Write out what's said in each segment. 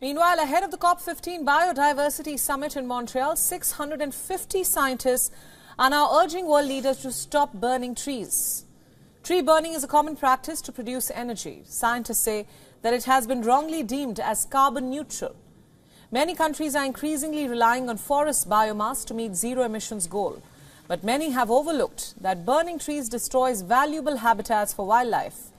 Meanwhile, ahead of the COP15 Biodiversity Summit in Montreal, 650 scientists are now urging world leaders to stop burning trees. Tree burning is a common practice to produce energy. Scientists say that it has been wrongly deemed as carbon neutral. Many countries are increasingly relying on forest biomass to meet zero emissions goal. But many have overlooked that burning trees destroys valuable habitats for wildlife.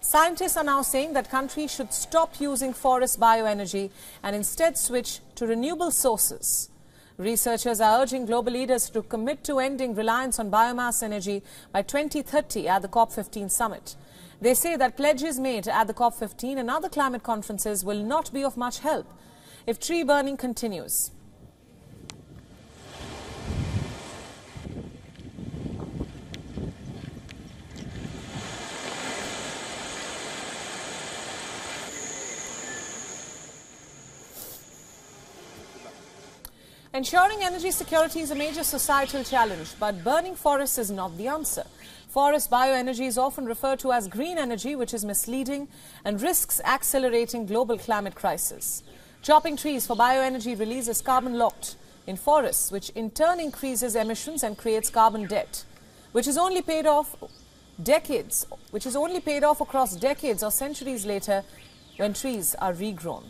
Scientists are now saying that countries should stop using forest bioenergy and instead switch to renewable sources. Researchers are urging global leaders to commit to ending reliance on biomass energy by 2030 at the COP15 summit. They say that pledges made at the COP15 and other climate conferences will not be of much help if tree burning continues. Ensuring energy security is a major societal challenge, but burning forests is not the answer. Forest bioenergy is often referred to as green energy, which is misleading and risks accelerating global climate crisis. Chopping trees for bioenergy releases carbon locked in forests, which in turn increases emissions and creates carbon debt, which is only paid off decades, which is only paid off across decades or centuries later when trees are regrown.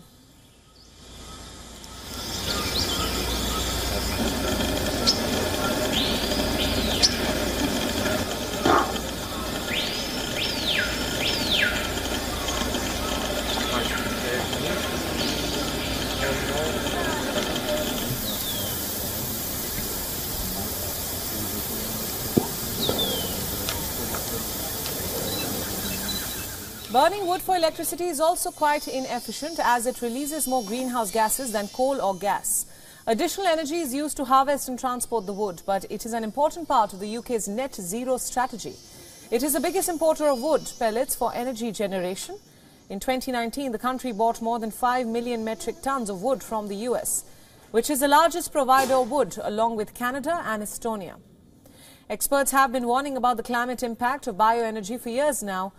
Burning wood for electricity is also quite inefficient as it releases more greenhouse gases than coal or gas. Additional energy is used to harvest and transport the wood, but it is an important part of the UK's net zero strategy. It is the biggest importer of wood pellets for energy generation. In 2019, the country bought more than 5 million metric tons of wood from the US, which is the largest provider of wood along with Canada and Estonia. Experts have been warning about the climate impact of bioenergy for years now,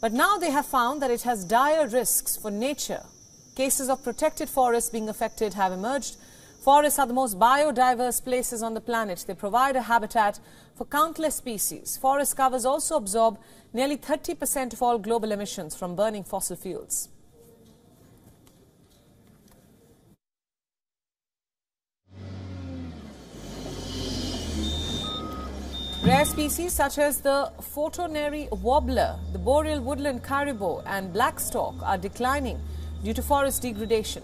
but now they have found that it has dire risks for nature. Cases of protected forests being affected have emerged. Forests are the most biodiverse places on the planet. They provide a habitat for countless species. Forest covers also absorb nearly 30% of all global emissions from burning fossil fuels. Rare species such as the Prothonotary warbler, the boreal woodland caribou and black stork are declining due to forest degradation.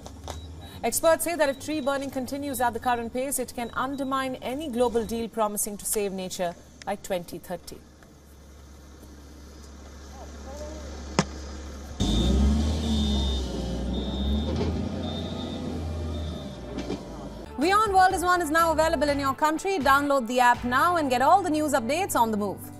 Experts say that if tree burning continues at the current pace, it can undermine any global deal promising to save nature by 2030. WION World is One is now available in your country. Download the app now and get all the news updates on the move.